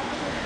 Thank you.